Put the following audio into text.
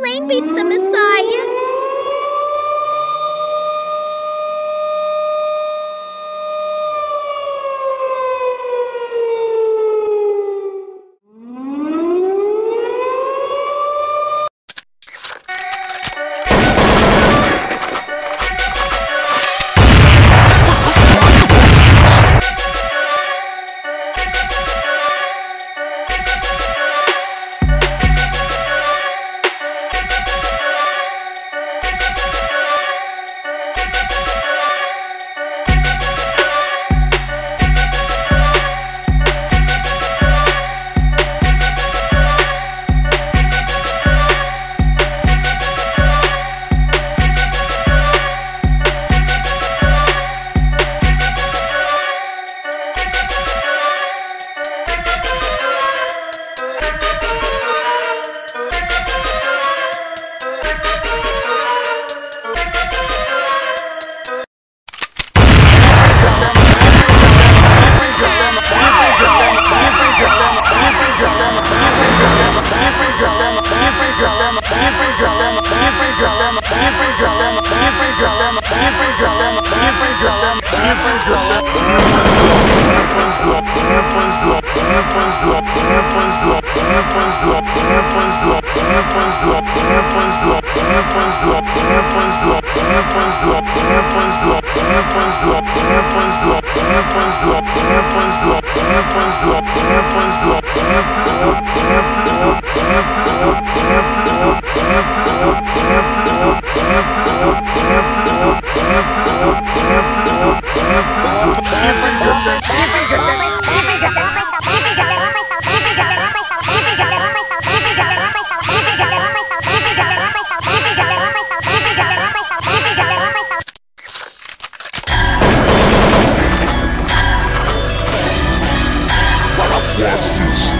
Elaine beats the Messiah. Airplanes locked, airplanes locked, airplanes locked, airplanes locked, airplanes locked. Watch this.